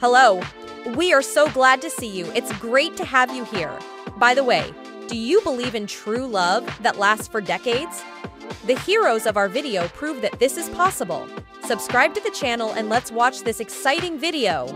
Hello. We are so glad to see you. It's great to have you here. By the way, do you believe in true love that lasts for decades? The heroes of our video prove that this is possible. Subscribe to the channel and let's watch this exciting video.